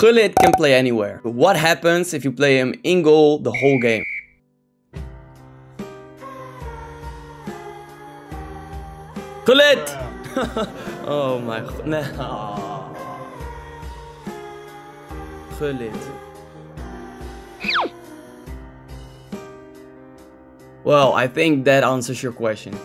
Gullit can play anywhere, but what happens if you play him in goal the whole game? Gullit! oh my god. Nah. Gullit. Well, I think that answers your question.